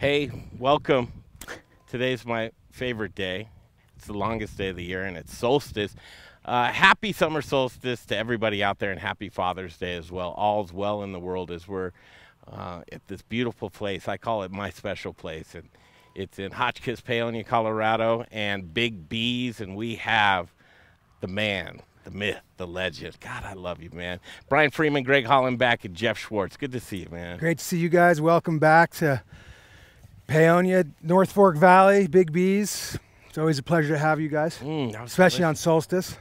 Hey, welcome. Today's my favorite day. It's the longest day of the year, and it's solstice. Uh, happy summer solstice to everybody out there, and happy Father's Day as well. All's well in the world as we're uh, at this beautiful place. I call it my special place, and it's in Hotchkiss, Paonia, Colorado, and Big B's, and we have the man, the myth, the legend. God, I love you, man. Brian Freeman, Greg Hollenbach, and Jeff Schwartz. Good to see you, man. Great to see you guys. Welcome back to Paonia, North Fork Valley, Big B's. It's always a pleasure to have you guys, Mm, especially on solstice.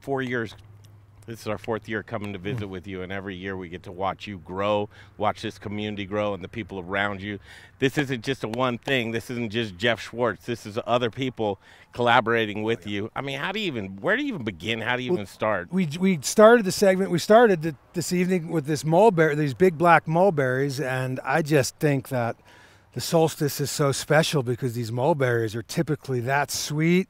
four years. This is our fourth year coming to visit with you, and every year we get to watch you grow, watch this community grow, and the people around you. This isn't just a one thing. This isn't just Jeff Schwartz. This is other people collaborating with you. I mean, how do you even? Where do you even begin? How do you even start? We, we started the segment, we started th- this evening with this mulberry, these big black mulberries, and I just think that the solstice is so special because these mulberries are typically that sweet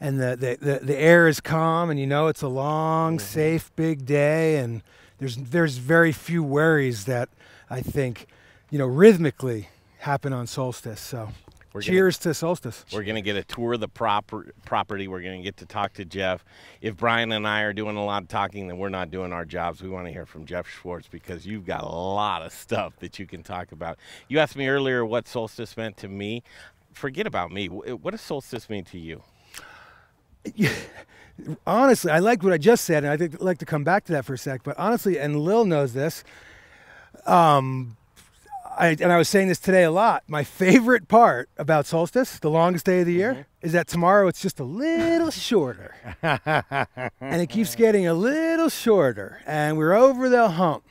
and the, the, the, the air is calm and you know it's a long, mm-hmm. safe, big day and there's there's very few worries that I think, you know, rhythmically happen on solstice. So We're gonna- cheers to solstice. We're going to get a tour of the proper, property. We're going to get to talk to Jeff. If Brian and I are doing a lot of talking, then we're not doing our jobs. We want to hear from Jeff Schwartz because you've got a lot of stuff that you can talk about. You asked me earlier what solstice meant to me. Forget about me. What does solstice mean to you? honestly, I liked what I just said, and I think I'd like to come back to that for a sec. But honestly, and Lil knows this. Um, I, and I was saying this today a lot. My favorite part about solstice, the longest day of the year, mm-hmm. is that tomorrow it's just a little shorter, and it keeps getting a little shorter, and we're over the hump,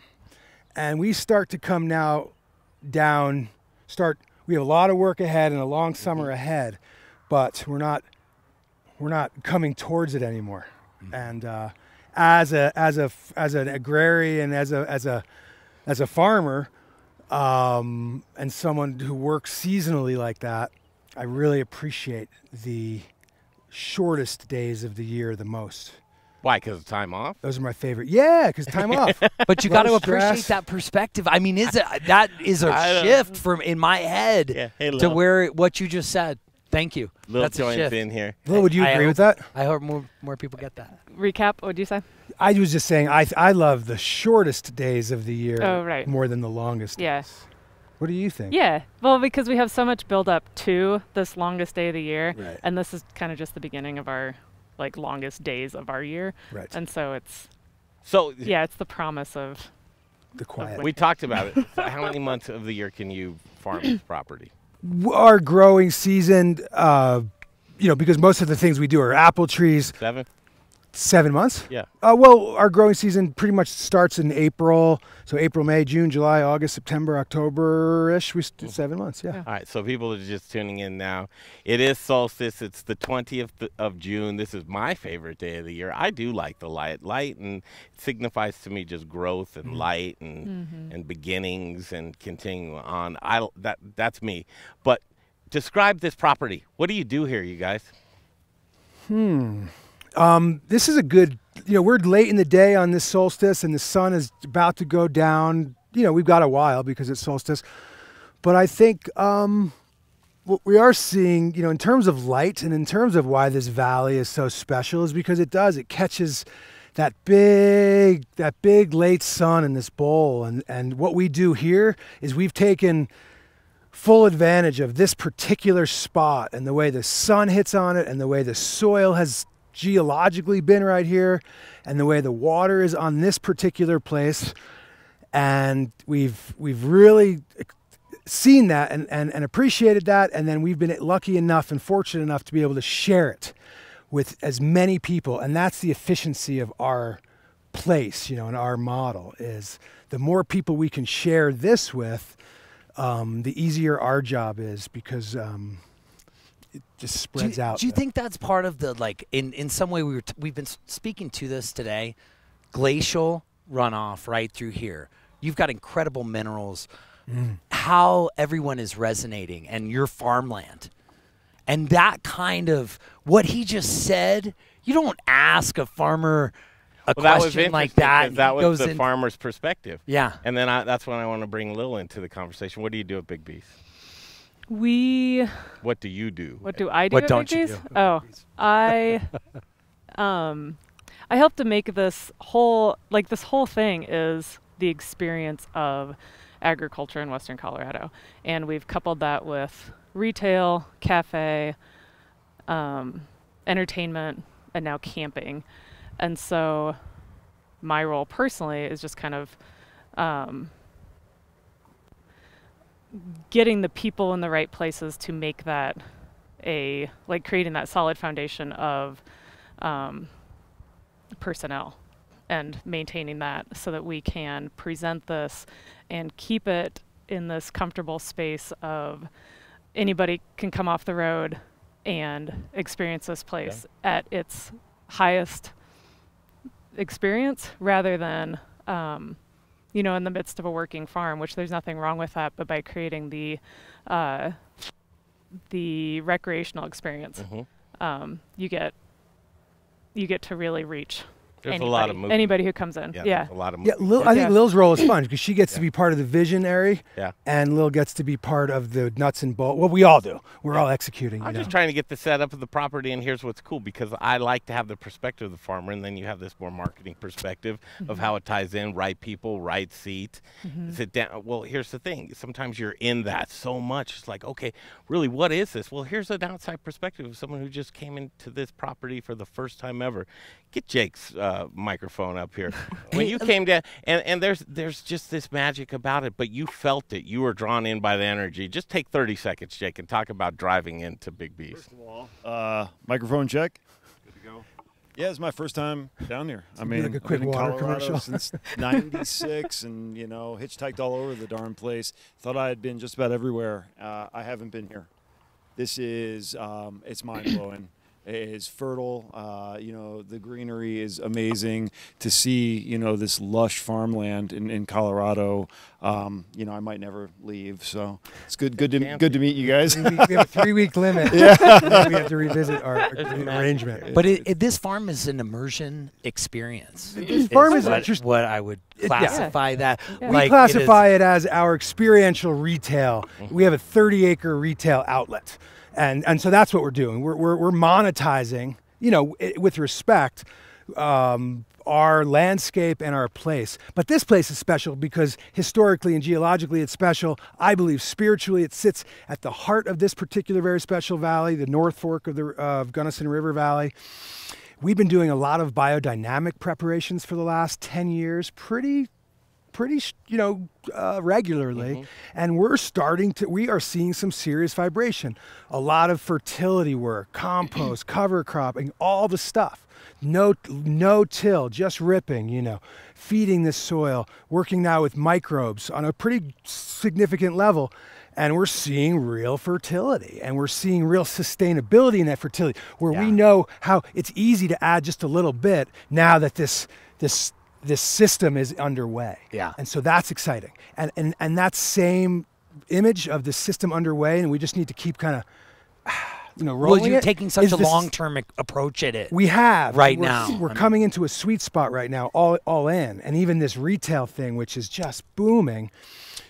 and we start to come now down. Start. We have a lot of work ahead and a long mm-hmm. summer ahead, but we're not we're not coming towards it anymore. Mm-hmm. And uh, as a as a as an agrarian, as a as a as a farmer, um, and someone who works seasonally like that, I really appreciate the shortest days of the year the most. Why? Because of time off? Those are my favorite. Yeah, because time off. But you got to appreciate that perspective. I mean, is it that is a shift from in my head Yeah. Hey, to where what you just said. Thank you. Little That's a joints shift. in here. Lil, would you I agree hope- with that? I hope more more people get that. recap What do you say I was just saying I I love the shortest days of the year Oh, right. more than the longest. Yeah. days. What do you think? yeah well because we have so much build up to this longest day of the year Right. and this is kind of just the beginning of our like longest days of our year Right. and so it's So yeah it's the promise of The quiet. we talked about it. How many months of the year can you farm this property? Our growing season, uh, you know, because most of the things we do are apple trees, Seven? Seven months. Yeah. Uh, well, our growing season pretty much starts in April. So April, May, June, July, August, September, October ish. We st- mm. seven months. Yeah. Yeah. All right, so people are just tuning in now. It is solstice. It's the 20th of June. This is my favorite day of the year. I do like the light. Light and it signifies to me just growth and mm-hmm. light and mm-hmm. and beginnings and continuing on. I that that's me. But describe this property. What do you do here, you guys? Hmm. Um, this is a good. You know, we're late in the day on this solstice, and the sun is about to go down. You know, we've got a while because it's solstice, but I think um, what we are seeing, you know, in terms of light and in terms of why this valley is so special, is because it does. It catches that big, that big late sun in this bowl, and and what we do here is we've taken full advantage of this particular spot and the way the sun hits on it and the way the soil has geologically been right here and the way the water is on this particular place. And we've we've really seen that and, and, and appreciated that. And then we've been lucky enough and fortunate enough to be able to share it with as many people. And that's the efficiency of our place you know and our model is the more people we can share this with um, the easier our job is because um, it just Do spreads you, out. do you think that's part of the like in in some way we were t- we've been speaking to this today, glacial runoff right through here. You've got incredible minerals. Mm. How everyone is resonating and your farmland. And that kind of what he just said, you don't ask a farmer a well, that was question like interesting that. 'cause and That was goes the in- farmer's perspective. Yeah. And then I, that's when I want to bring Lil into the conversation. What do you do at Big B's? We What do you do? what do I do? What don't Big you do? Oh, I um I help to make this whole like this whole thing is the experience of agriculture in western Colorado. And we've coupled that with retail, cafe, um, entertainment, and now camping. And so my role personally is just kind of um, getting the people in the right places to make that a like creating that solid foundation of um, personnel and maintaining that so that we can present this and keep it in this comfortable space of anybody can come off the road and experience this place at its highest experience rather than um, you know in the midst of a working farm which there's nothing wrong with that but by creating the uh, the recreational experience Mhm. um, you get you get to really reach There's anybody, a lot of movement. anybody who comes in Yeah, yeah, a lot of Yeah. Lil, I think Yeah. Lil's role is fun because she gets to be part of the visionary, Yeah. and Lil gets to be part of the nuts and bolts. Well, we all do. We're all executing. I'm you just know. trying to get the setup of the property, and here's what's cool because I like to have the perspective of the farmer, and then you have this more marketing perspective of how it ties in, right people, right seat, sit down. Well, here's the thing: sometimes you're in that so much. It's like, okay, really, what is this? Well, here's an outside perspective of someone who just came into this property for the first time ever. Get Jake's uh, microphone up here. when you came down, and, and there's there's just this magic about it, but you felt it. You were drawn in by the energy. Just take 30 seconds, Jake, and talk about driving into Big B's. First of all, uh, microphone check. Good to go. Yeah, it's my first time down here. I be mean, like a I've quick been in water Colorado commercial. since '96, and you know, hitchhiked all over the darn place. Thought I had been just about everywhere. Uh, I haven't been here. This is um, it's mind blowing. It is fertile. Uh, you know, the greenery is amazing to see. You know, this lush farmland in, in Colorado. Um, you know, I might never leave, so it's good. Good to good to meet you guys. We have a three-week limit. yeah. we have to revisit our arrangement. But it, it, this farm is an immersion experience. This farm is what, interest- what I would yeah. classify that. Yeah. We Like, it is- classify it, as our experiential retail. We have a 30 acre retail outlet. And, and so that's what we're doing. We're, we're, we're monetizing, you know, with respect, um, our landscape and our place. But this place is special because historically and geologically it's special. I believe spiritually it sits at the heart of this particular very special valley, the North Fork of the uh, of Gunnison River Valley. We've been doing a lot of biodynamic preparations for the last 10 years, pretty pretty you know uh, regularly and we're starting to we are seeing some serious vibration. A lot of fertility work compost cover cropping all the stuff. No no till just ripping you know feeding this soil working now with microbes on a pretty significant level and we're seeing real fertility and we're seeing real sustainability in that fertility where we know how it's easy to add just a little bit now that this this this system is underway. Yeah. And so that's exciting. And and and that same image of the system underway and we just need to keep kind of you know rolling well, you're it, taking such a long-term approach at it. we have Right We're- now. We're I mean- coming into a sweet spot right now, all all in, and even this retail thing, which is just booming,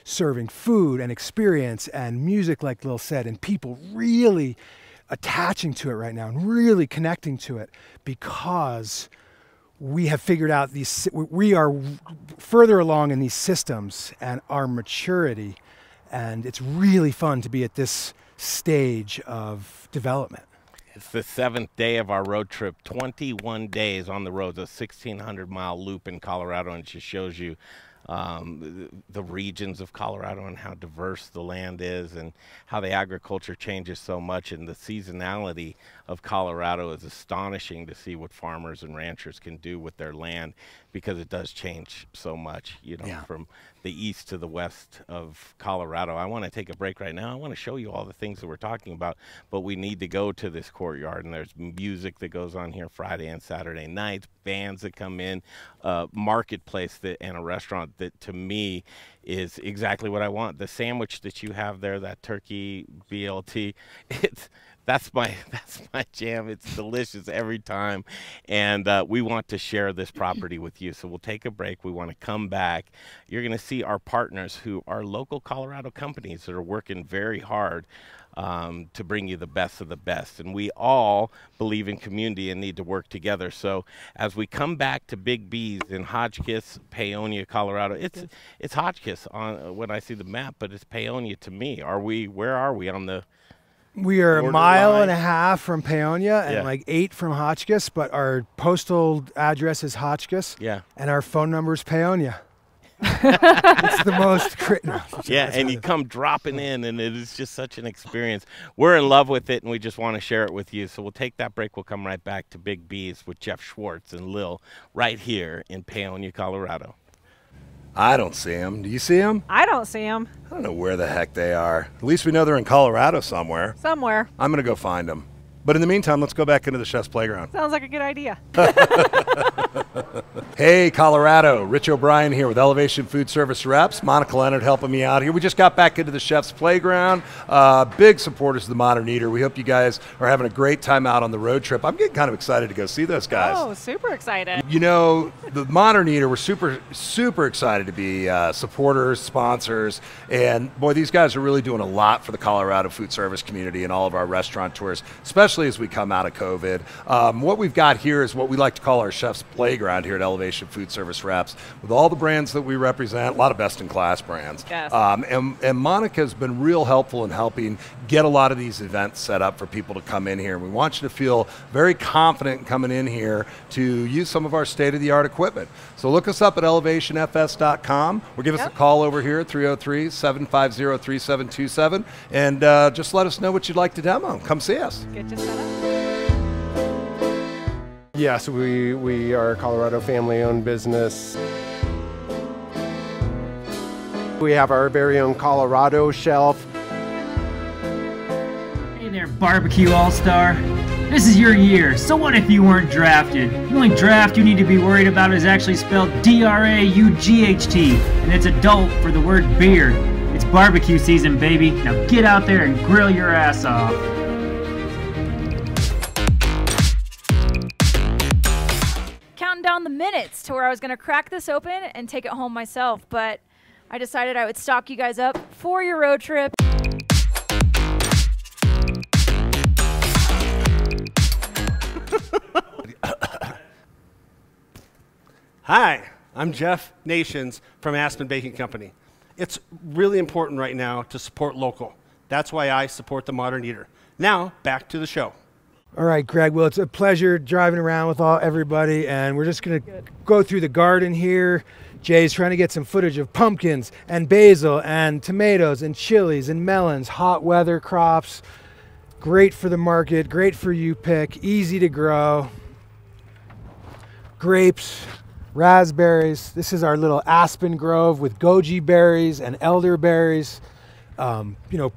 serving food and experience and music, like Lil said, and people really attaching to it right now and really connecting to it because we have figured out these. We are further along in these systems and our maturity, and it's really fun to be at this stage of development. It's the seventh day of our road trip. 21 days on the road, a 1,600 mile loop in Colorado, and it just shows you um, the, the regions of Colorado and how diverse the land is and how the agriculture changes so much. And the seasonality of Colorado is astonishing to see what farmers and ranchers can do with their land because it does change so much, you know, Yeah. from the east to the west of Colorado. I want to take a break right now. I want to show you all the things that we're talking about, but we need to go to this courtyard, and there's music that goes on here Friday and Saturday nights, bands that come in, uh, marketplace that, and a restaurant that to me is exactly what I want. The sandwich that you have there, that turkey BLT, it's that's my that's my jam. It's delicious every time, and uh, we want to share this property with you. So we'll take a break. We want to come back. You're going to see our partners, who are local Colorado companies that are working very hard um, to bring you the best of the best. And we all believe in community and need to work together. So as we come back to Big B's in Hotchkiss, Paonia, Colorado, it's it's Hotchkiss on when I see the map, but it's Paonia to me. Are we? Where are we on the? We are a mile line? and a half from Paonia and yeah. like eight from Hotchkiss, but our postal address is Hotchkiss. Yeah. And our phone number is Paonia it's the most. Cri- no, yeah, and you come dropping in, and it is just such an experience. We're in love with it, and we just want to share it with you. So we'll take that break. We'll come right back to Big B's with Jeff Schwartz and Lil right here in Paonia, Colorado. I don't see them. Do you see them? I don't see them. I don't know where the heck they are. At least we know they're in Colorado somewhere. Somewhere. I'm going to go find them. But in the meantime, let's go back into the chef's playground. Sounds like a good idea. hey, Colorado. Rich O'Brien here with Elevation Food Service Reps. Monica Leonard helping me out here. We just got back into the chef's playground. Uh, big supporters of the Modern Eater. We hope you guys are having a great time out on the road trip. I'm getting kind of excited to go see those guys. Oh, super excited. You know, the Modern Eater, we're super, super excited to be uh, supporters, sponsors. And boy, these guys are really doing a lot for the Colorado food service community and all of our restaurateurs, especially especially as we come out of COVID. Um, what we've got here is what we like to call our chef's playground here at Elevation Food Service Reps, with all the brands that we represent, a lot of best in class brands. Yes. Um, and, and Monica has been real helpful in helping get a lot of these events set up for people to come in here. We want you to feel very confident coming in here to use some of our state of the art equipment. So look us up at elevationfs.com or give yep. us a call over here at 303 750 3727 and uh, just let us know what you'd like to demo. Come see us. Yes, we, we are a Colorado family owned business. We have our very own Colorado shelf. Hey there, Barbecue All Star. This is your year, so what if you weren't drafted? The only draft you need to be worried about is actually spelled D R A U G H T, and it's adult for the word beer. It's barbecue season, baby. Now get out there and grill your ass off. The minutes to where I was going to crack this open and take it home myself, but I decided I would stock you guys up for your road trip. Hi, I'm Jeff Nations from Aspen Baking Company. It's really important right now to support local. That's why I support the Modern Eater. Now, back to the show. All right, Greg. Well, it's a pleasure driving around with all everybody, and we're just gonna go through the garden here. Jay's trying to get some footage of pumpkins and basil and tomatoes and chilies and melons, hot weather crops. Great for the market, great for you pick, easy to grow. Grapes, raspberries. This is our little aspen grove with goji berries and elderberries. Um, you know,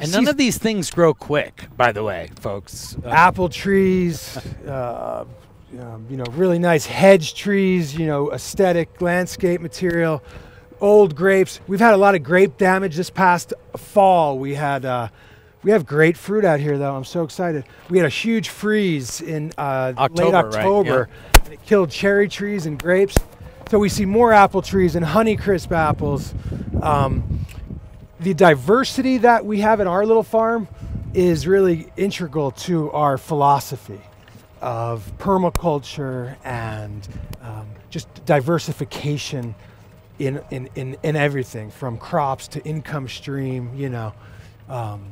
and none of these things grow quick, by the way, folks. Uh, Apple trees, uh, um, you know, really nice hedge trees, you know, aesthetic landscape material, old grapes. We've had a lot of grape damage this past fall. We had, uh, we have great fruit out here, though. I'm so excited. We had a huge freeze in uh, October, late October. Right? And it killed cherry trees and grapes. So we see more apple trees and Honeycrisp apples. Um, the diversity that we have in our little farm is really integral to our philosophy of permaculture and um, just diversification in, in, in, in, everything from crops to income stream, you know. Um,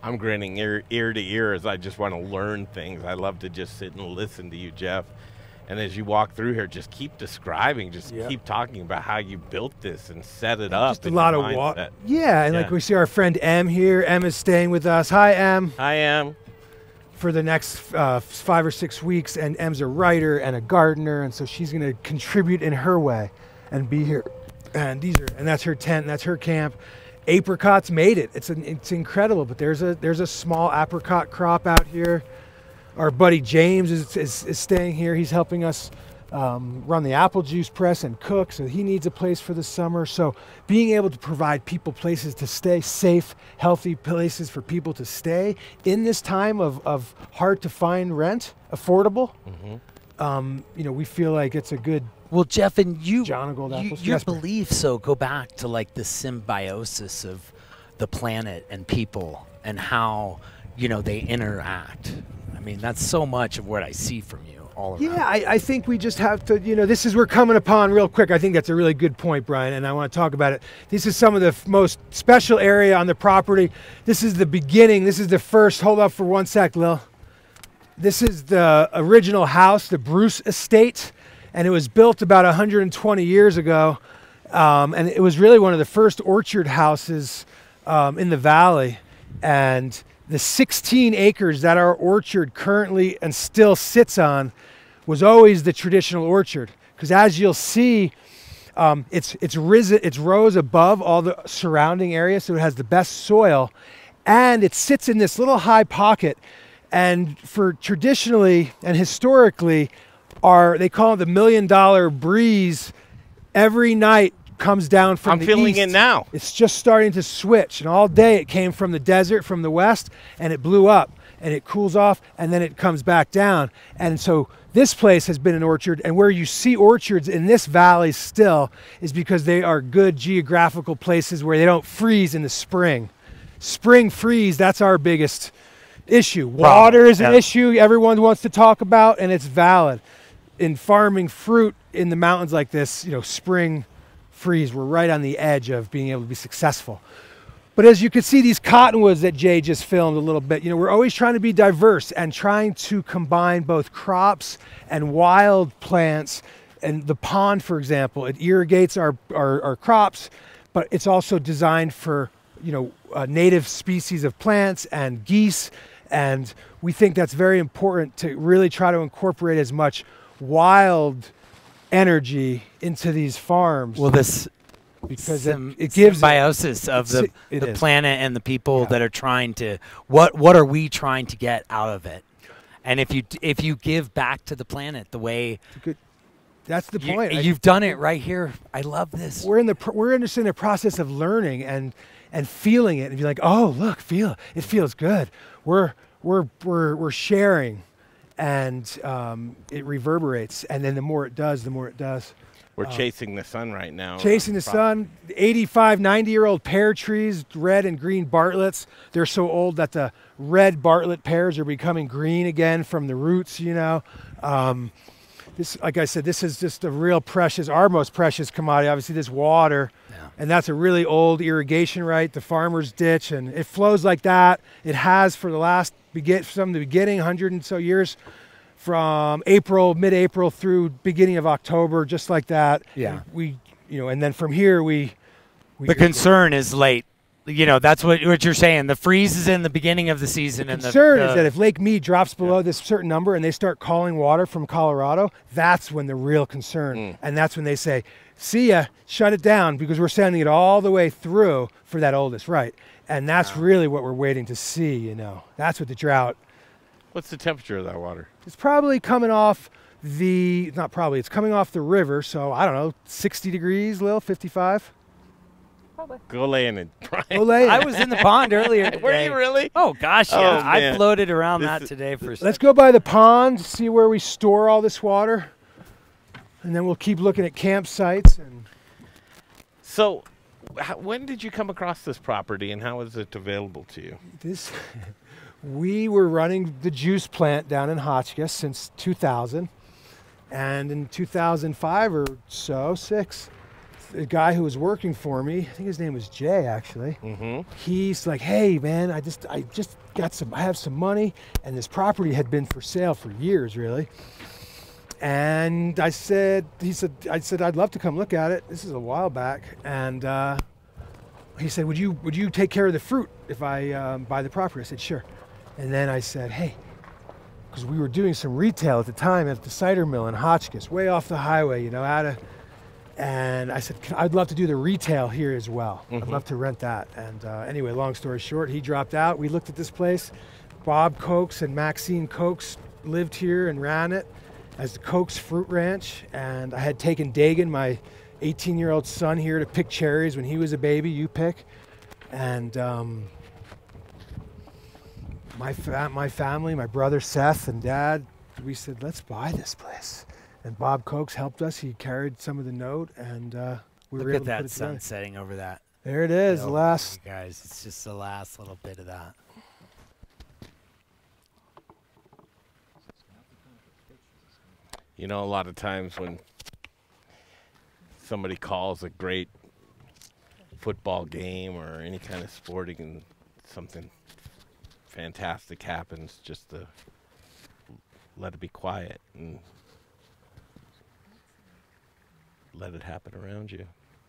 I'm grinning ear, ear to ear as I just want to learn things. I love to just sit and listen to you, Jeff. And as you walk through here, just keep describing, just yep. keep talking about how you built this and set it up. Just a lot of water. Yeah, and yeah. like we see our friend M here. M is staying with us. Hi, M. Hi, M. For the next uh, five or six weeks, and M's a writer and a gardener, and so she's going to contribute in her way and be here. And these are, and that's her tent, and that's her camp. Apricots made it. It's an, it's incredible. But there's a there's a small apricot crop out here our buddy James is, is, is staying here. He's helping us um, run the apple juice press and cook, so he needs a place for the summer. So being able to provide people places to stay, safe, healthy places for people to stay in this time of, of hard to find rent, affordable. Um, you know, we feel like it's a good Well, Jeff, and you, Jonagold you- apples. your Yes, beliefs so go back to like the symbiosis of the planet and people and how you know they interact. I mean, that's so much of what I see from you all around. Yeah, I, I think we just have to, you know, this is, we're coming upon real quick. I think that's a really good point, Brian, and I want to talk about it. This is some of the most special area on the property. This is the beginning. This is the first, hold up for one sec, Lil. This is the original house, the Bruce Estate, and it was built about 120 years ago. Um, and it was really one of the first orchard houses um, in the valley. And the 16 acres that our orchard currently and still sits on was always the traditional orchard. Because as you'll see, um, it's it's risen, it's rose above all the surrounding area, so it has the best soil, and it sits in this little high pocket. And for traditionally and historically, are they call it the million dollar breeze? Every night comes down from I'm the feeling east. it now. It's just starting to switch, and all day it came from the desert from the west, and it blew up, and it cools off, and then it comes back down. And so this place has been an orchard, and where you see orchards in this valley still is because they are good geographical places where they don't freeze in the spring. Spring freeze, that's our biggest issue. Water is an yeah. issue everyone wants to talk about, and it's valid. In farming fruit in the mountains like this, you know, spring freeze, we're right on the edge of being able to be successful. But as you can see, these cottonwoods that Jay just filmed a little bit, you know, we're always trying to be diverse and trying to combine both crops and wild plants. And the pond, for example, it irrigates our, our, our crops, but it's also designed for, you know, uh, native species of plants and geese. And we think that's very important to really try to incorporate as much wild energy into these farms Well, this because it, it gives it- of the, the is. planet and the people Yeah. that are trying to what what are we trying to get out of it? And if you if you give back to the planet the way That's the you, point. I- you've done it right here, I love this. we're in the pr- we're in just in the process of learning and and feeling it and be like, oh look, feel it. It feels good. We're we're we're we're sharing, and um, it reverberates. And then the more it does, the more it does. We're chasing the sun right now. Chasing the sun, 85, 90 year old pear trees, red and green Bartletts. They're so old that the red Bartlett pears are becoming green again from the roots, you know. Um, this, like I said, this is just a real precious, our most precious commodity. Obviously, this water, and that's a really old irrigation right, the farmer's ditch, and it flows like that. It has for the last begin from the beginning, hundred and so years, from April, mid-April through beginning of October, just like that. Yeah. And we, you know, and then from here we. we the concern is late. You know, that's what what you're saying. The freeze is in the beginning of the season, and the concern the, is that if Lake Mead drops below this certain number and they start calling water from Colorado, that's when the real concern. Mm. And that's when they say, see ya, shut it down because we're sending it all the way through for that oldest, right? And that's really what we're waiting to see, you know. That's what the drought. What's the temperature of that water? It's probably coming off the, not probably, it's coming off the river. So I don't know, 60 degrees, Lil, 55. Go lay in it, Brian. Olay. I was in the pond earlier. Today. Were you really? Oh gosh, Oh, yeah. I floated around This that is- today for. Let's go by the pond, see where we store all this water. And then we'll keep looking at campsites and So, when did you come across this property, and how is it available to you? This, we were running the juice plant down in Hotchkiss since 2000, and in 2005 or so, six, the guy who was working for me, I think his name was Jay actually. Mm-hmm. He's like, "Hey man, I just I just got some I have some money, and this property had been for sale for years, really." And I said, he said, I said I'd love to come look at it. This is a while back, and uh, he said, "Would you would you take care of the fruit if I um, buy the property?" I said, "Sure." And then I said, "Hey," because we were doing some retail at the time at the cider mill in Hotchkiss, way off the highway, you know, out of. And I said, "Can- "I'd love to do the retail here as well. I'd love to rent that." And uh, anyway, long story short, he dropped out. We looked at this place. Bob Cokes and Maxine Cokes lived here and ran it, as the Cokes Fruit Ranch, and I had taken Dagan, my 18-year-old son, here to pick cherries when he was a baby. You pick, and um, my fa- my family, my brother Seth and Dad, we said let's buy this place. And Bob Cokes helped us. He carried some of the note, and uh, we Look were at able to put that it sun together. setting over that. There it is, the last you guys. It's just the last little bit of that. You know, a lot of times when somebody calls a great football game or any kind of sporting and something fantastic happens, just to let it be quiet and let it happen around you.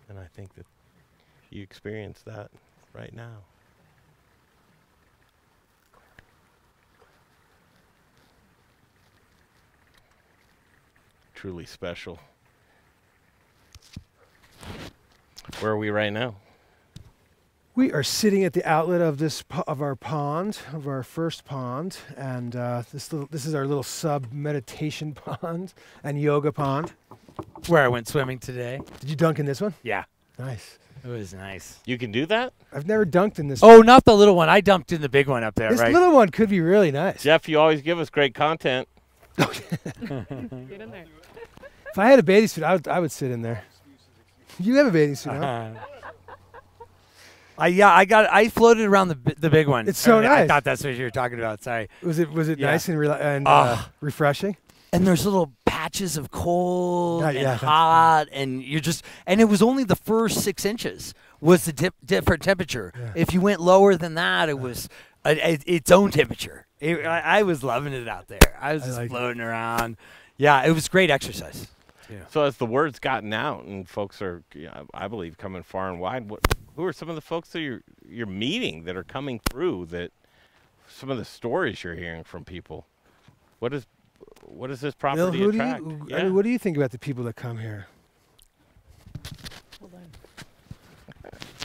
And I think that you experience that right now. Truly special. Where are we right now? We are sitting at the outlet of this of our pond, of our first pond, and uh, this little this is our little sub meditation pond and yoga pond. Where I went swimming today. Did you dunk in this one? Yeah, Nice. it was nice. You can do that? I've never dunked in this. Oh, not the little one. I dumped in the big one up there, this right? little one could be really nice. Jeff, you always give us great content. Get in there. If I had a bathing suit, I would I would sit in there. You have a bathing suit, huh? Uh-huh. I yeah, I got. I floated around the the big one. It's so I, I nice. thought that's what you were talking about. Sorry. Was it was it Yeah. nice and rela- and uh, refreshing? And there's little patches of cold Yeah, and yeah, hot, and you're just. And it was only the first six inches was the dip, different temperature. Yeah. If you went lower than that, it was a, a- its own temperature. It, I, I was loving it out there. I was I just like it. floating around. Yeah, it was great exercise. So as the word's gotten out and folks are, yeah, I believe, coming far and wide, what, who are some of the folks that you're you're meeting that are coming through? That some of the stories you're hearing from people. What is what does this Bill, property who do attract? you, yeah. I mean, what do you think about the people that come here?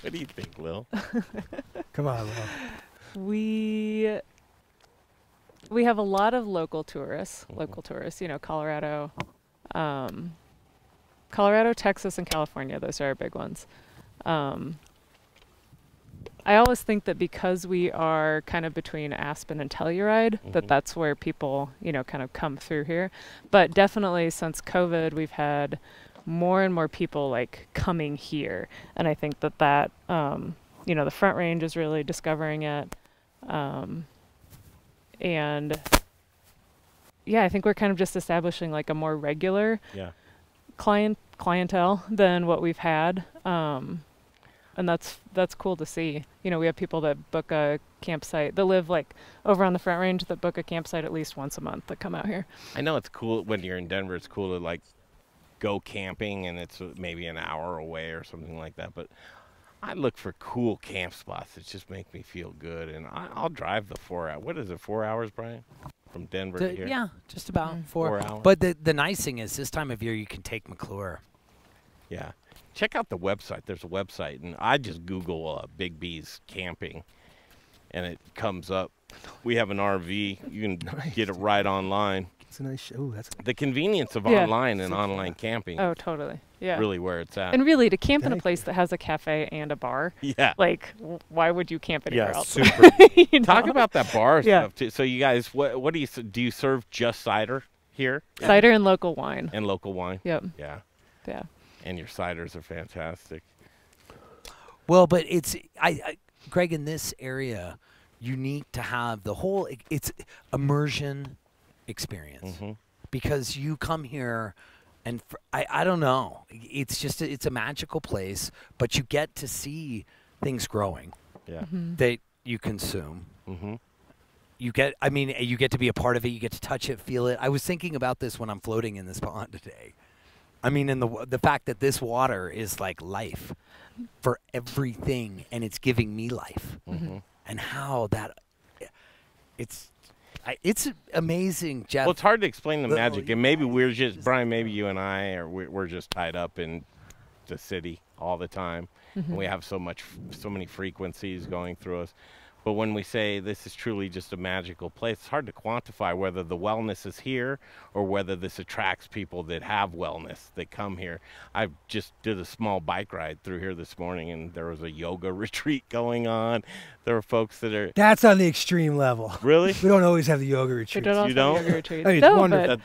what do you think, Lil? Come on, Lil. We we have a lot of local tourists, Mhm. local tourists, you know, Colorado, um, Colorado, Texas, and California. Those are our big ones. Um, I always think that because we are kind of between Aspen and Telluride, Mhm. that that's where people, you know, kind of come through here. But definitely since COVID, we've had more and more people like coming here, and I think that that, um, you know, the Front Range is really discovering it, um, and yeah, I think we're kind of just establishing like a more regular Yeah. client clientele than what we've had. Um, and that's that's cool to see. You know, we have people that book a campsite. That live like over on the Front Range that book a campsite at least once a month that come out here. I know it's cool when you're in Denver. It's cool to like go camping and it's uh, maybe an hour away or something like that. But I look for cool camp spots that just make me feel good, and I, I'll drive the four hour. What is it? Four hours, Brian, from Denver to The- here. yeah, just about Mm. four. Four hours. But the the nice thing is this time of year you can take McClure. Yeah. Check out the website. There's a website, and I just Google uh, Big B's camping, and it comes up. We have an RV. You can Nice. get it right online. It's a nice show. That's The convenience of Yeah. online and online camping Oh, totally. Yeah. really where it's at. And really, to camp in a Thank place that has a cafe and a bar, yeah. like, why would you camp anywhere else? super. You Talk know? about that bar Yeah. stuff too. So you guys, what what do you do? You serve just cider here cider and local wine. and local wine? Yep. Yeah. Yeah. And your ciders are fantastic. Well, but it's I, I Greg in this area unique to have the whole it's immersion experience. Hmm because you come here and fr I I don't know. It's just a, it's a magical place but you get to see things growing Yeah. Mhm. that you consume. Hmm you get i mean you get to be a part of it you get to touch it feel it. I was thinking about this when i'm floating in this pond today i mean and the the fact that this water is like life for everything and it's giving me life. Hmm and how that it's I, it's amazing jeff. Well, it's hard to explain the The- magic, and maybe we're just Brian. Maybe you and I, or we're, we're just tied up in the city all the time, and we have so much, so many frequencies going through us. But when we say this is truly just a magical place, it's hard to quantify whether the wellness is here or whether this attracts people that have wellness that come here. I just did a small bike ride through here this morning and there was a yoga retreat going on. There were folks that are That's on the extreme level. really We don't always have the yoga We retreats. don't also have don't? yoga retreats. I mean, no, wonderful. but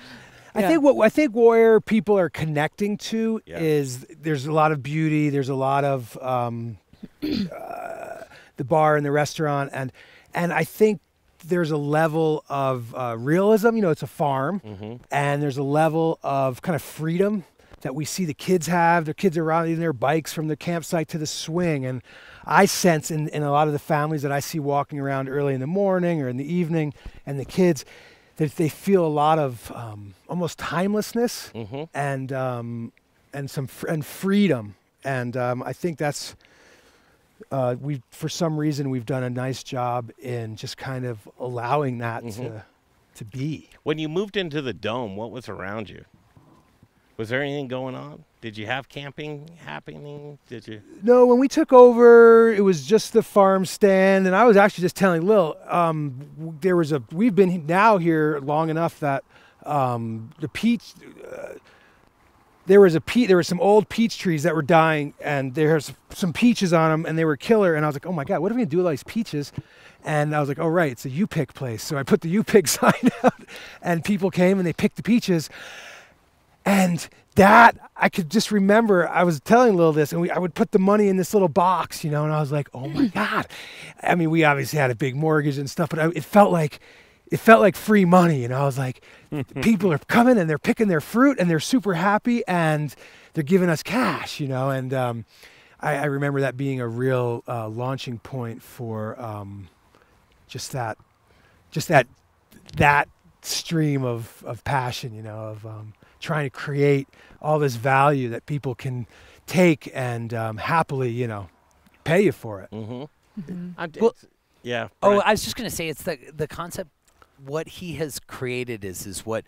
I Yeah. think what I think where people are connecting to Yeah. is there's a lot of beauty. There's a lot of um, uh, the bar and the restaurant, and and I think there's a level of uh, realism. You know, it's a farm, Mhm. and there's a level of kind of freedom that we see the kids have. Their kids are riding their bikes from the campsite to the swing, and I sense in, in a lot of the families that I see walking around early in the morning or in the evening, and the kids, that they feel a lot of um, almost timelessness Mhm. and um, and some fr- and freedom, and um, I think that's uh, we for some reason we've done a nice job in just kind of allowing that Mhm. to to be. When you moved into the dome, what was around you? Was there anything going on? Did you have camping happening? Did you? No, when we took over, it was just the farm stand, and I was actually just telling Lil, um, there was a. We've been now here long enough that um, the peach. Uh, there was a pe- There were some old peach trees that were dying, and there was some peaches on them, and they were killer. And I was like, "Oh my god, what are we gonna do with all these peaches?" And I was like, "Oh right, it's a U pick place." So I put the U pick sign out, and people came and they picked the peaches. And that I could just remember. I was telling Lil this, and we, I would put the money in this little box, you know, and I was like, "Oh my god!" I mean, we obviously had a big mortgage and stuff, but I, it felt like it felt like free money, and I was like, "People are coming and they're picking their fruit and they're super happy and they're giving us cash," you know. And um, I, I remember that being a real uh, launching point for um, just that, just that, that stream of of passion, you know, of um, trying to create all this value that people can take and um, happily, you know, pay you for it. Mm-hmm. Well- yeah. Oh, I was just gonna say it's the the concept. What he has created is is what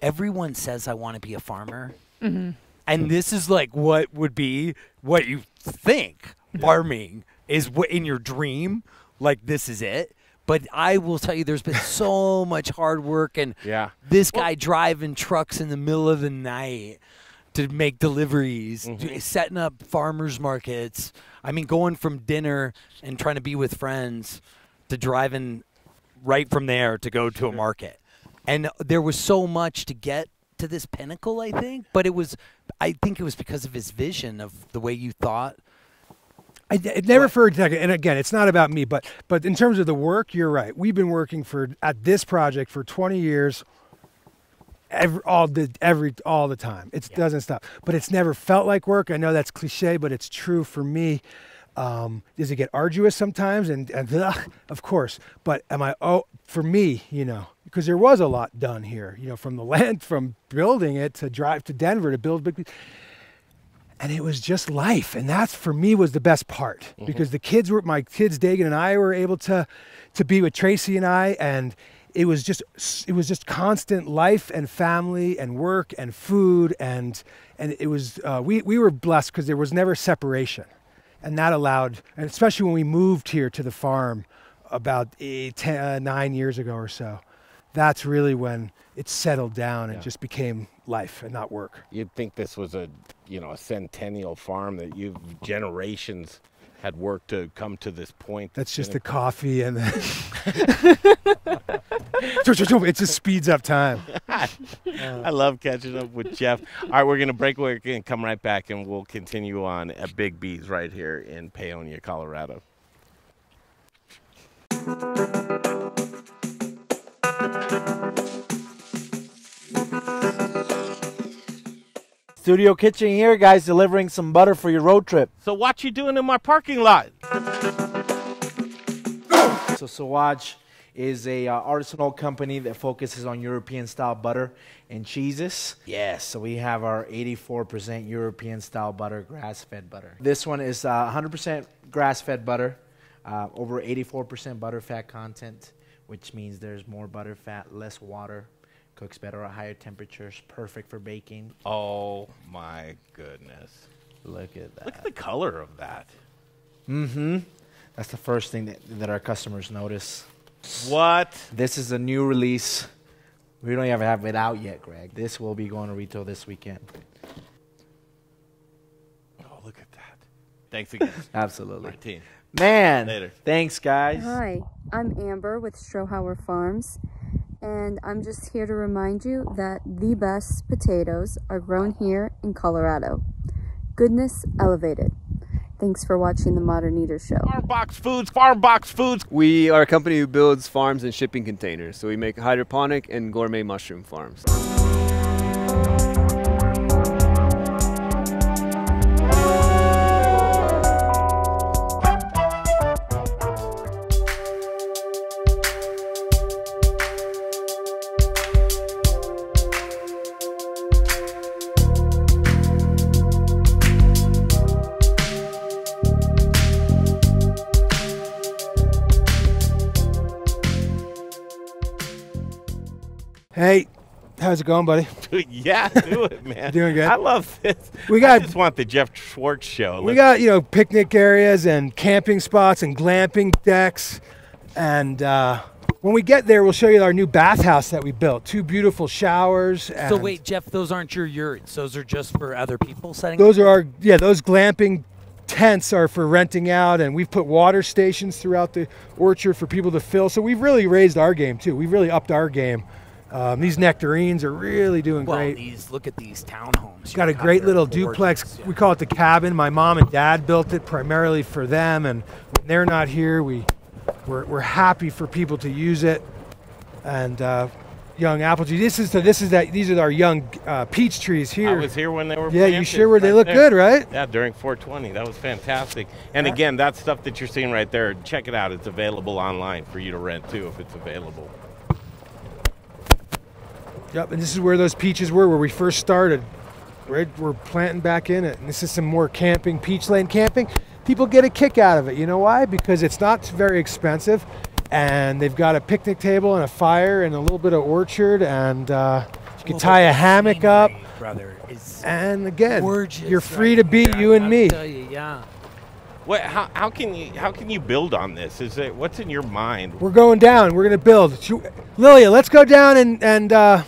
everyone says. I want to be a farmer, mm-hmm. and this is like what would be what you think farming is. What in your dream, like this is it. But I will tell you, there's been so much hard work and yeah. this guy driving trucks in the middle of the night to make deliveries, do- mm-hmm. setting up farmers markets. I mean, going from dinner and trying to be with friends to driving right from there to go to a market. And there was so much to get to this pinnacle, I think. But it was, I think it was because of his vision of the way you thought. I, it never for a second, and again, it's not about me, but but in terms of the work, you're right. We've been working for at this project for 20 years, every all the every all the time. It doesn't stop, but it's never felt like work. I know that's cliche, but it's true for me. Um, does it get arduous sometimes? And, and ugh, of course, but am I? Oh, for me, you know, because there was a lot done here. You know, from the land, from building it to drive to Denver to build big and it was just life and that's for me was the best part because the kids were my kids Dagan and I were able to to be with Tracy and I and it was just it was just constant life and family and work and food and and it was uh, we we were blessed because there was never separation and that allowed and especially when we moved here to the farm about eight, ten, uh, nine years ago or so that's really when it settled down and Yeah. just became life and not work You'd think this was a, you know, a centennial farm that you've generations had worked to come to this point. That's just the coffee and the. it just speeds up time. I love catching up with Jeff. All right, we're gonna break. We're gonna come right back, and we'll continue on at Big B's right here in Paonia, Colorado. Studio Kitchen here, guys, delivering some butter for your road trip. So what you doing in my parking lot? So Sawaj is a uh, artisanal company that focuses on European style butter and cheeses. Yes, so we have our 84% European style butter, grass fed butter. This one is uh, 100% grass fed butter, uh, over 84% butter fat content, which means there's more butter fat, less water, cooks better at higher temperatures, perfect for baking. Oh my goodness! Look at that. Look at the color of that. Mm-hmm. That's the first thing that, that our customers notice. What? This is a new release. We don't even have it out yet, Greg. This will be going to retail this weekend. Oh, look at that. Thanks again. Absolutely. Martine. Man, Later. thanks, guys. Hi, I'm Amber with Strohauer Farms, and I'm just here to remind you that the best potatoes are grown here in Colorado. Goodness elevated. Thanks for watching the Modern Eater Show. Farm Box Foods, Farm Box Foods. We are a company who builds farms and shipping containers. So we make hydroponic and gourmet mushroom farms. How's it going, buddy? yeah, do it, man. Doing good? I love this. We I got- just want the Jeff Schwartz show. We Let's- got you know picnic areas and camping spots and glamping decks, and uh, when we get there, we'll show you our new bathhouse that we built. Two beautiful showers. And So wait, Jeff, those aren't your yurts. Those are just for other people setting. those are our yeah those glamping tents are for renting out, and we've put water stations throughout the orchard for people to fill. So we've really raised our game too. We've really upped our game. Um, these nectarines are really doing well, great. these look at these townhomes. Got a great little their duplex. porches, We call it the cabin. My mom and dad built it primarily for them, and when they're not here, we we're, we're happy for people to use it. And uh, young apple tree. This is the, this is that these are our young uh, peach trees here. I was here when they were. Yeah, you sure were. They right look there. good, right? Yeah, during 420, that was fantastic. And Yeah. again, that stuff that you're seeing right there, check it out. It's available online for you to rent too, if it's available. Yep, and this is where those peaches were, where we first started. Right, we're planting back in it, and this is some more camping, peach lane camping. People get a kick out of it. You know why? Because it's not very expensive, and they've got a picnic table and a fire and a little bit of orchard, and uh, you can tie a the hammock up. scenery, brother. Is And again, gorgeous. you're free right to be here, you and gotta me. tell you, yeah. What? How, how can you how can you build on this? Is it what's in your mind? We're going down. We're gonna build. Should- Lilia, let's go down and and. Uh,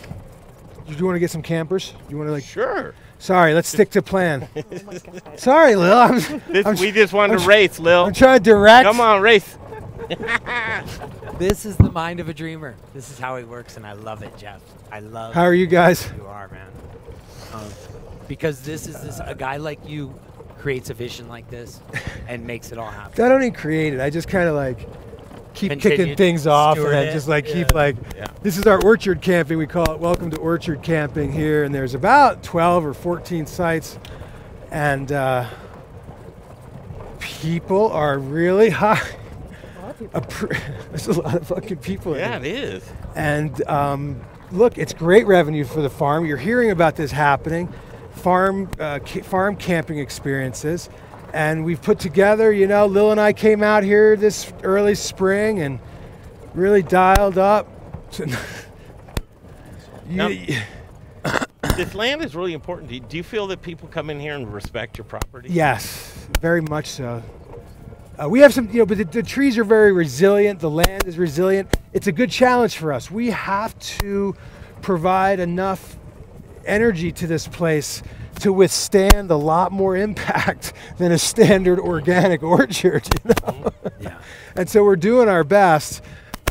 do you want to get some campers? You want to like? Sure. Sorry, let's stick to plan. Sorry, Lil. I'm, This, I'm- we just wanted I'm to race, Lil. I'm trying to direct. Come on, race. This is the mind of a dreamer. This is how it works, and I love it, Jeff. I love. It. How are you guys? You are, man. Um, because this is this a guy like you creates a vision like this and makes it all happen. I don't even create it. I just kind of like keep Continue kicking things off and then just like keep like Yeah. this is our orchard camping. We call it Welcome to Orchard Camping here, and there's about 12 or 14 sites, and uh, people are really high. Appre- There's a lot of fucking people. Yeah, it is. And um, look, it's great revenue for the farm. You're hearing about this happening, farm uh, farm camping experiences, and we've put together. You know, Lil and I came out here this early spring and really dialed up. Now- this land is really important. Do you, do you feel that people come in here and respect your property? Yes, very much so. Uh, we have some, you know, but the, the trees are very resilient. The land is resilient. It's a good challenge for us. We have to provide enough energy to this place to withstand a lot more impact than a standard organic orchard. You know? Yeah. and so we're doing our best.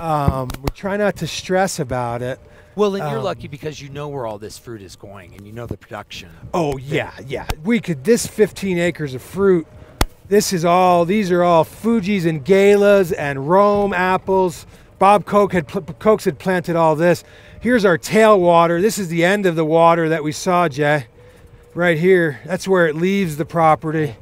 Um, we try not to stress about it. Well, and you're Um, lucky because you know where all this fruit is going, and you know the production. Oh yeah, yeah. We could this 15 acres of fruit. This is all. These are all Fuji's and Galas and Rome apples. Bob Koch had Kochs had planted all this. Here's our tail water. This is the end of the water that we saw, Jay. Right here. That's where it leaves the property.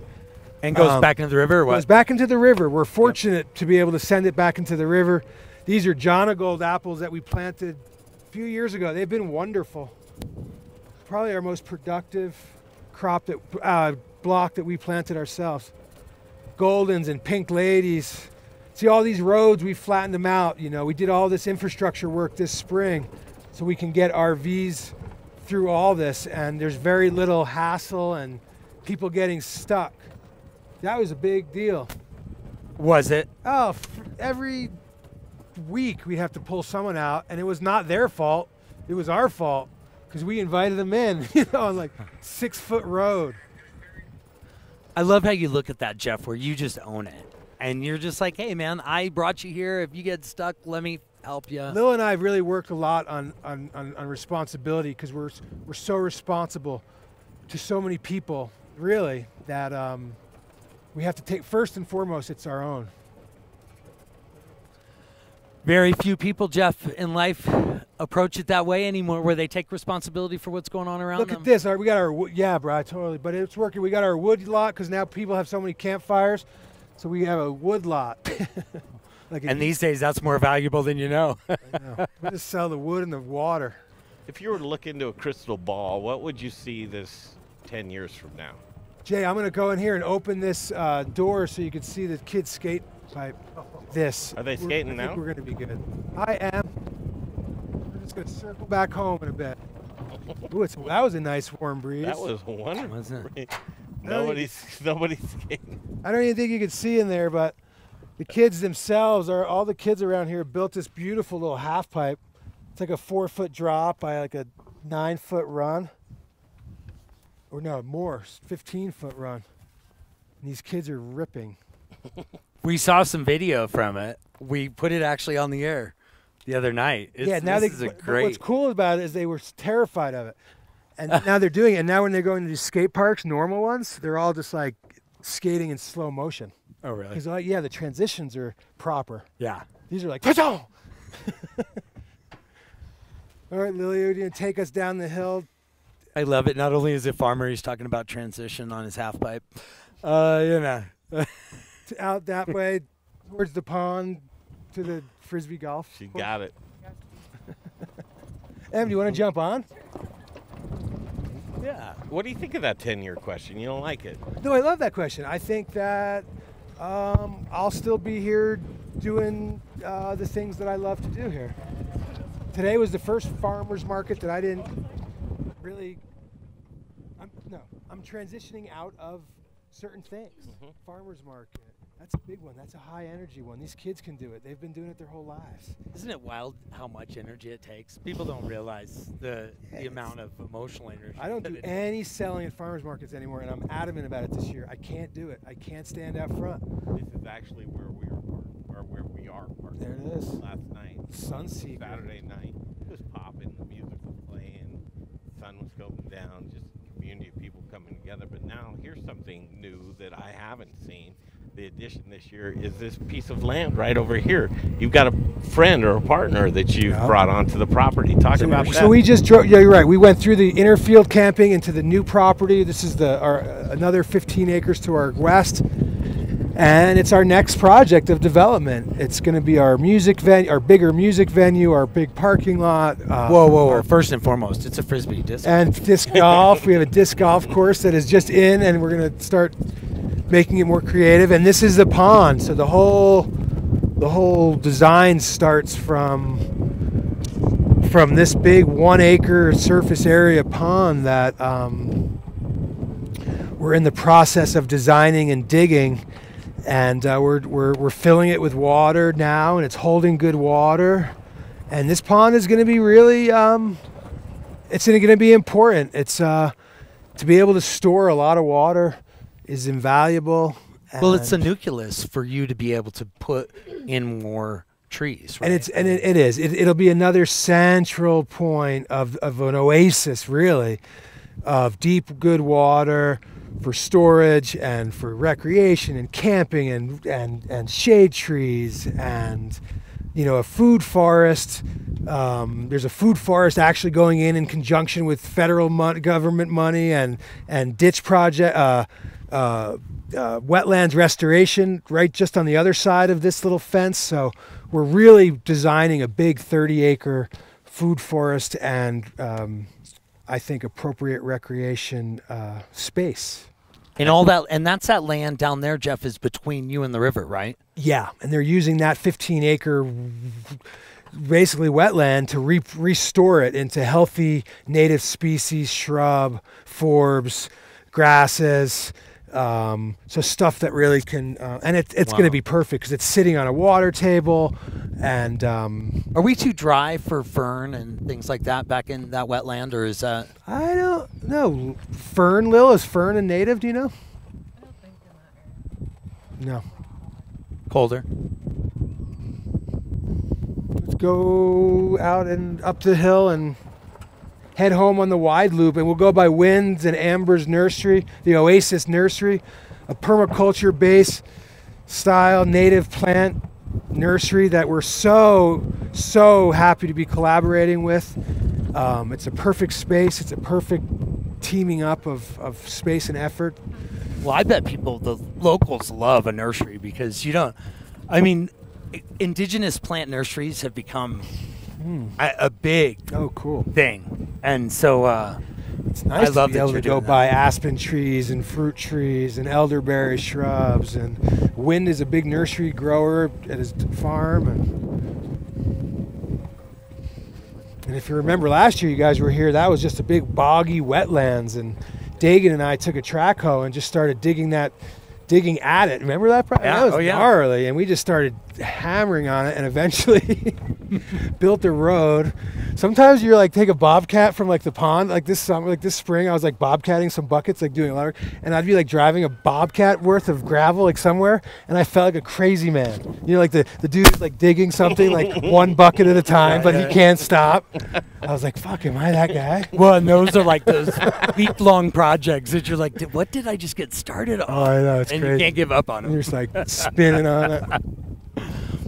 And goes Um, back into the river or what? Goes back into the river. We're fortunate to be able to send it back into the river. These are Jonagold apples that we planted a few years ago. They've been wonderful. Probably our most productive crop that uh, block that we planted ourselves. Goldens and pink ladies. See all these roads, we flattened them out. You know, we did all this infrastructure work this spring so we can get RVs through all this, and there's very little hassle and people getting stuck. That was a big deal. Was it? Oh, every week we'd have to pull someone out, and it was not their fault. It was our fault because we invited them in, you know, on like six foot road. I love how you look at that, Jeff, where you just own it. And you're just like, hey, man, I brought you here. If you get stuck, let me help you. Lil and I have really worked a lot on on, on, on responsibility because we're we're so responsible to so many people, really, that um, we have to take first and foremost it's our own. Very few people, Jeff, in life approach it that way anymore, where they take responsibility for what's going on around Look them. at this. Right, we got our yeah, bro, totally. But it's working. We got our wood lot because now people have so many campfires, so we have a wood lot. like And these days, that's more valuable than you know. we just sell the wood and the water. If you were to look into a crystal ball, what would you see this 10 years from now? Jay, I'm gonna go in here and open this uh, door so you can see the kids skate pipe. This. Are they We're- skating I think now? We're gonna be good. I am. We're just gonna circle back home in a bit. Ooh, it's, that was a nice warm breeze. That was wonderful. Wasn't it? nobody's nobody's skating. I don't even think you could see in there, but the kids themselves are all the kids around here built this beautiful little half pipe. It's like a four foot drop by like a nine foot run. Or no, more, 15 foot run. And these kids are ripping. we saw some video from it. We put it actually on the air the other night. It's, yeah, now this they. is a but- but great. What's cool about it is they were terrified of it, and now they're doing it. And now when they're going to these skate parks, normal ones, they're all just like skating in slow motion. Oh, really? Because like, yeah, the transitions are proper. Yeah. These are like. All right, Lily, you're gonna take us down the hill. I love it. Not only is it farmer, he's talking about transition on his half pipe. Uh, you know. out that way towards the pond to the frisbee golf. She got it. Em, do you want to jump on? Yeah. What do you think of that 10 year question? You don't like it? No, I love that question. I think that um, I'll still be here doing uh, the things that I love to do here. Today was the first farmers market that I didn't really. I'm, no, I'm transitioning out of certain things. Farmers market. That's a big one. That's a high energy one. These kids can do it. They've been doing it their whole lives. Isn't it wild how much energy it takes? People don't realize the the amount of emotional energy. I don't do it- any selling at farmers markets anymore, and I'm adamant about it this year. I can't do it. I can't stand out front. This is actually where we were parked, or where we are parked. There it is. Last night. Sunseeker. Saturday night. It was popping, the music was playing, sun was going down, just community of people coming together. But now here's something new that I haven't seen. The addition this year is this piece of land right over here. You've got a friend or a partner that you've brought onto the property. Talk So, about so that. we just drove. Yeah, you're right. We went through the inner field camping into the new property. This is the our uh, another 15 acres to our west, and it's our next project of development. It's going to be our music venue, our bigger music venue, our big parking lot. Uh, Whoa, whoa, whoa! First and foremost, it's a frisbee disc. and disc golf. We have a disc golf course that is just in, and we're going to start making it more creative. And this is the pond, so the whole the whole design starts from from this big one acre surface area pond that um, we're in the process of designing and digging. And uh, we're, we're, we're filling it with water now, and it's holding good water. And this pond is going to be really, um, it's going to be important. It's uh, to be able to store a lot of water is invaluable. Well, it's and- nucleus for you to be able to put in more trees, right? and it's and it, it is. It, it'll be another central point of, of an oasis, really, of deep, good water for storage and for recreation and camping and and and shade trees and you know a food forest. Um, there's a food forest actually going in in conjunction with federal mon- government money and and ditch project. Uh, uh, uh, wetlands restoration right just on the other side of this little fence. So we're really designing a big 30 acre food forest and um, I think appropriate recreation uh, space. and all that, and that's that land down there, Jeff, is between you and the river, right? Yeah, and they're using that 15 acre basically wetland to re- restore it into healthy native species, shrub, forbs, grasses, Um, so stuff that really can, uh, and it, it's going to be perfect because it's sitting on a water table, and um, Are we too dry for fern and things like that back in that wetland, or is that? I don't know. Fern, Lil, is fern a native? Do you know? No. Colder. Let's go out and up the hill and head home on the wide loop, and we'll go by Winds and Amber's nursery, the Oasis Nursery, a permaculture based style native plant nursery that we're so so happy to be collaborating with. Um, it's a perfect space. It's a perfect teaming up of, of space and effort. Well, I bet people, the locals, love a nursery because you don't. I mean, indigenous plant nurseries have become a, a big oh cool thing, and so uh, It's nice I love to be able to go by aspen trees and fruit trees and elderberry shrubs. And Wind is a big nursery grower at his farm. And, and if you remember last year, you guys were here. That was just a big boggy wetlands. And Dagan and I took a track hoe and just started digging that, digging at it. Remember that? Pro- Yeah, That was oh, yeah. gnarly. And we just started hammering on it and eventually built a road. Sometimes you're like take a bobcat from like the pond, like this summer, like this spring, I was like bobcatting some buckets, like doing a lot of, and I'd be like driving a bobcat worth of gravel like somewhere, and I felt like a crazy man. You know, like the the dude's like digging something like one bucket at a time, but he can't stop. I was like, fuck, am I that guy? well, and those are like those week-long projects that you're like, "Did- what did I just get started on? Oh, I know it's and crazy. you can't give up on And them. You're just like spinning on it.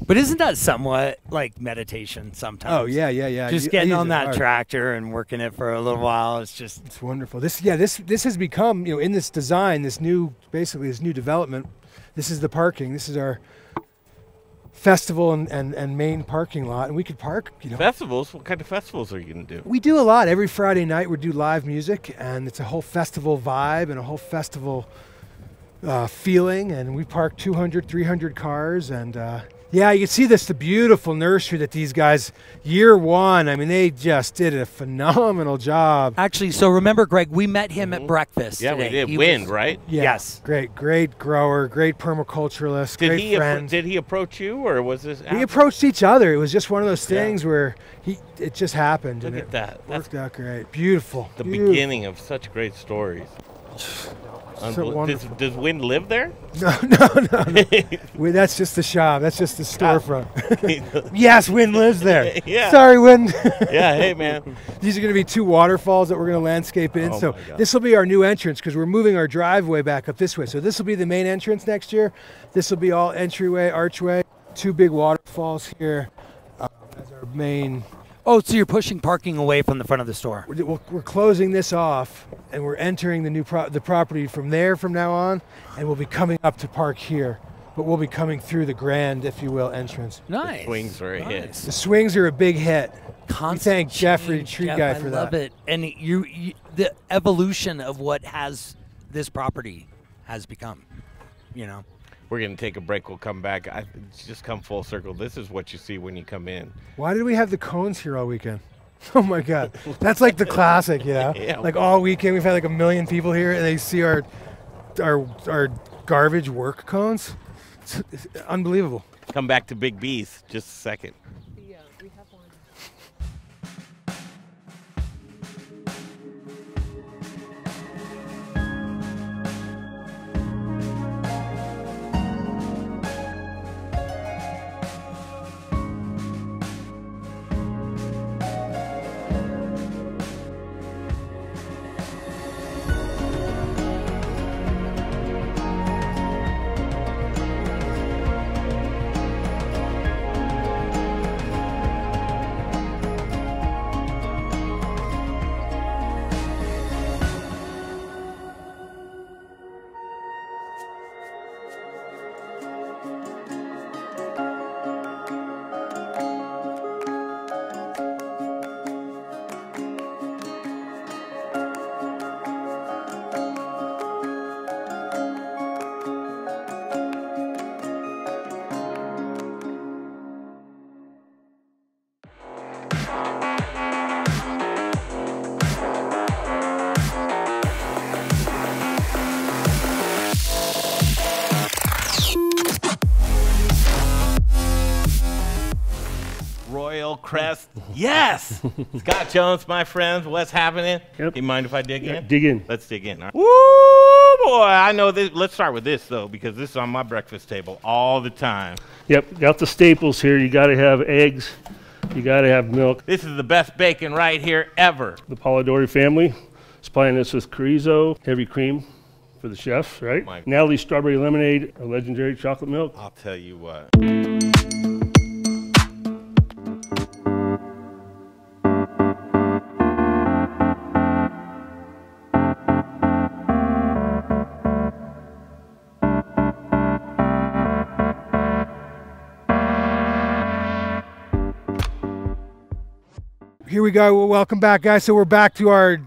But isn't that somewhat like meditation sometimes? Oh yeah, yeah, yeah. Just You- getting on that hard. tractor and working it for a little while. It's just It's wonderful. This yeah, this this has become, you know, in this design, this new basically this new development, this is the parking. This is our festival and, and, and main parking lot. And we could park, you know. Festivals? What kind of festivals are you going to do? We do a lot. Every Friday night we do live music and it's a whole festival vibe and a whole festival uh, feeling and we park 200, 300 cars and uh, yeah, you can see this the beautiful nursery that these guys year one. I mean, they just did a phenomenal job. actually. So remember, Greg, we met him at breakfast. Mm-hmm. Yeah, we today. did. He Wind, was- right? Yeah. Yes. Great, great grower, great permaculturalist, Did great he appro- friend. did he approach you, or was this? we after? approached each other. It was just one of those Yeah. things where he it just happened Look and at it that. That's worked out great. Beautiful. the beautiful. beginning of such great stories. Unbel- does, does Wind live there? No, no, no, no. Wait, that's just the shop. That's just the storefront. yes, Win lives there. Yeah. Sorry, Win. yeah. Hey, man. These are going to be two waterfalls that we're going to landscape in. Oh so this will be our new entrance because we're moving our driveway back up this way. So this will be the main entrance next year. This will be all entryway, archway, two big waterfalls here uh, as our main. Oh, so you're pushing parking away from the front of the store. We're, we're- we're closing this off and we're entering the new pro- the property from there from now on, and we'll be coming up to park here. But we'll be coming through the grand, if you will, entrance. Nice. The Swings are a hit. The swings are a big hit. We thank Jeffrey change, Tree Jeff, Guy I for love that. it. And you, you, the evolution of what has this property has become. You know. We're gonna take a break. We'll come back. I just come full circle. This is what you see when you come in. Why did we have the cones here all weekend? Oh my God, that's like the classic, you know. Yeah. Like all weekend, we've had like a million people here, and they see our our our garbage work cones. It's, it's unbelievable. Come back to Big B's just a second. Yes. Scott Jones, my friends. What's happening? Yep. You mind if I dig Yeah, in? dig in. Let's dig in. Right. Woo, boy. I know this. Let's start with this, though, because this is on my breakfast table all the time. Yep, got the staples here. You got to have eggs. You got to have milk. This is the best bacon right here ever. The Polidori family supplying us with chorizo, heavy cream for the chefs, right? My- Natalie strawberry lemonade, a legendary chocolate milk. I'll tell you what. Here we go. Welcome back, guys. So we're back to our,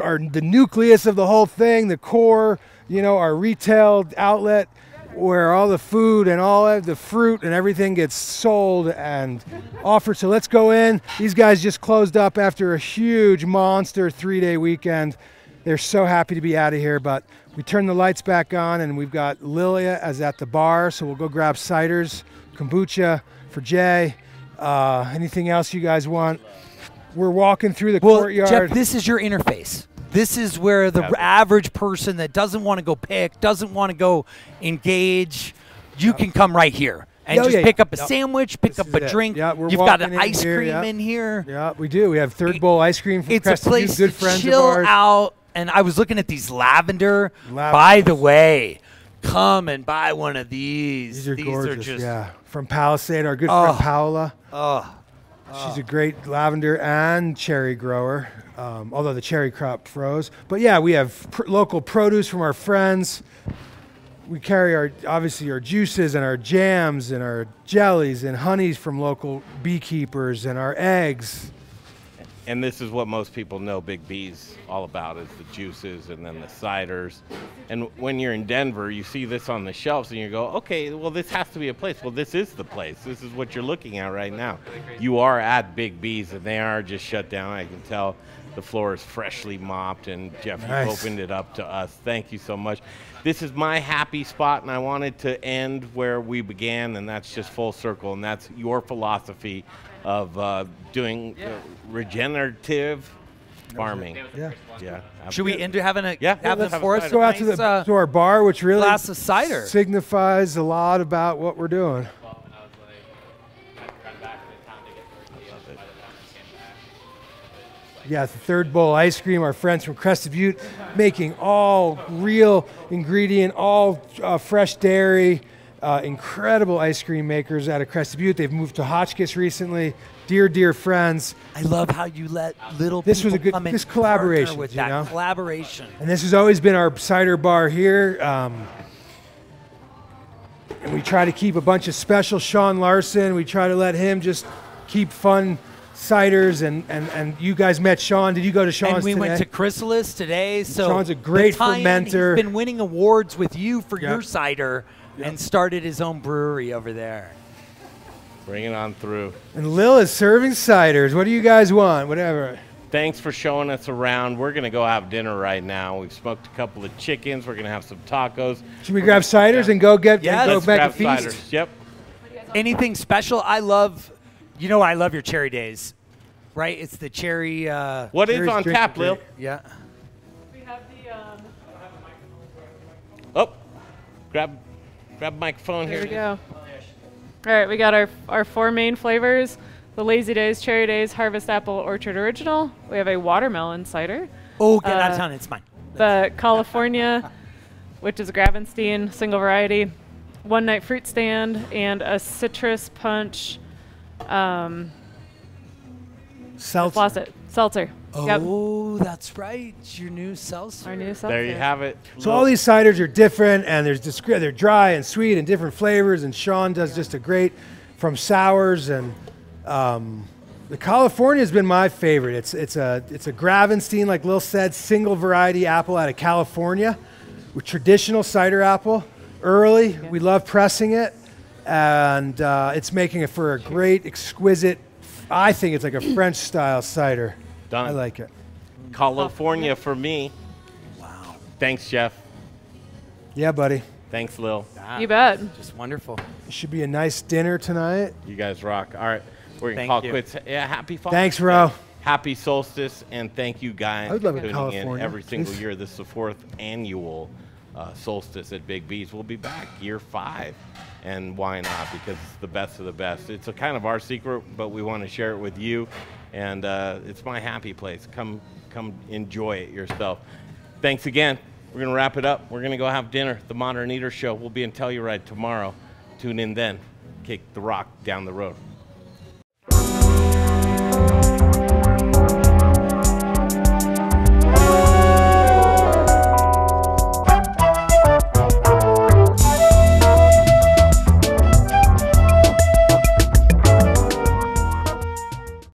our the nucleus of the whole thing, the core. You know, our retail outlet where all the food and all of the fruit and everything gets sold and offered. So let's go in. These guys just closed up after a huge monster three-day weekend. They're so happy to be out of here, but we turn the lights back on and we've got Lilia as at the bar. So we'll go grab ciders, kombucha for Jay. Uh, anything else you guys want? We're walking through the Well, courtyard. Jeff, this is your interface. This is where the Yeah. average person that doesn't want to go pick, doesn't want to go engage, you can come right here and just yeah, pick up a yep. sandwich, pick This up a it. drink. Yeah, we're You've got an ice here, cream yeah. in here. Yeah, we do. We have third bowl ice cream from It's a Crested place good to friends chill of ours. out. And I was looking at these lavender. Lavender. By the way, come and buy one of these. These are these gorgeous. are just yeah, from Palisade, our good Oh. friend Paola. Oh. She's a great lavender and cherry grower, um, although the cherry crop froze. But yeah, we have pr- local produce from our friends. We carry our obviously our juices and our jams and our jellies and honeys from local beekeepers and our eggs. And this is what most people know Big B's all about is the juices and then the ciders. And when you're in Denver, you see this on the shelves and you go, okay, well, this has to be a place. Well, this is the place. This is what you're looking at right now. You are at Big B's and they are just shut down. I can tell the floor is freshly mopped and Jeff, you Nice. opened it up to us. Thank you so much. This is my happy spot and I wanted to end where we began and that's just full circle and that's your philosophy of uh, doing uh, regenerative farming. Yeah. Yeah. Should we end having a Yeah, have let's this? Let's go out to the uh, to our bar, which really glass of cider. signifies a lot about what we're doing. Yeah, the third bowl ice cream. Our friends from Crested Butte making all real ingredient, all uh, fresh dairy, uh, incredible ice cream makers out of Crested Butte. They've moved to Hotchkiss recently. Dear, dear friends. I love how you let little This was a good come this collaboration with you that know? collaboration. And this has always been our cider bar here. Um, and we try to keep a bunch of special Sean Larson. We try to let him just keep fun ciders. And, and, and you guys met Sean. Did you go to Sean's and we today? went to Chrysalis today. So Sean's a great fermenter. He's been winning awards with you for Yep. your cider, and started his own brewery over there. Bring it on through. and Lil is serving ciders. What do you guys want? Whatever. Thanks for showing us around. We're going to go have dinner right now. We've smoked a couple of chickens. We're going to have some tacos. Should we grab ciders and go get Yeah, and go Let's make a grab feast? ciders. Yep. Anything special? I love. You know, I love your cherry days, right? It's the cherry. Uh, What is on tap, Lil? yeah. We have the. Um, Oh, grab, grab microphone there here. we go. All right, we got our our four main flavors: the Lazy Days, Cherry Days, Harvest Apple, Orchard Original. We have a watermelon cider. Oh, get out of Uh, town. It's mine. The California, which is a Gravenstein single variety, one night fruit stand, and a citrus punch. Um, Seltzer. lost it. Seltzer. Yep. Oh, that's right. Your new seltzer. Our new seltzer. There you have it. So all these ciders are different, and there's discre- they're dry and sweet and different flavors. And Sean does just a great from sours and um, the California has been my favorite. It's it's a it's a Gravenstein, like Lil said, single variety apple out of California, with traditional cider apple. Early, we love pressing it, and uh, it's making it for a great, exquisite. I think it's like a French style cider. Done. I like it. California for me. Wow. Thanks, Jeff. Yeah, buddy. Thanks, Lil. You bet. Just wonderful. It should be a nice dinner tonight. You guys rock. All right. We're gonna call you. quits. Yeah, happy Father's Thanks, Day. Ro. Happy solstice, and thank you guys I would for live in tuning in every single Please. year. This is the fourth annual uh, solstice at Big B's. We'll be back year five, and why not? Because it's the best of the best. It's a kind of our secret, but we want to share it with you, and uh, it's my happy place. Come, come enjoy it yourself. Thanks again. We're gonna wrap it up. We're gonna go have dinner. The Modern Eater Show. We'll be in Telluride tomorrow. Tune in then. Kick the rock down the road.